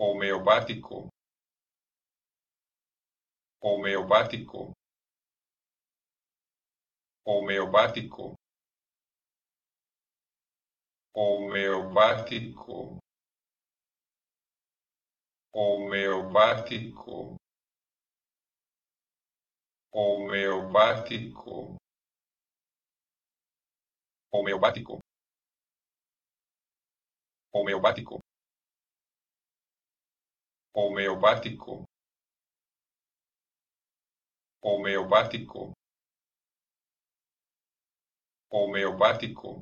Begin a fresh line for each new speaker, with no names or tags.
homeopático. Homeopático. Homeopático. Homeopático. Homeopático. Homeopático. Homeopático. Homeopático homeopático homeopático homeopático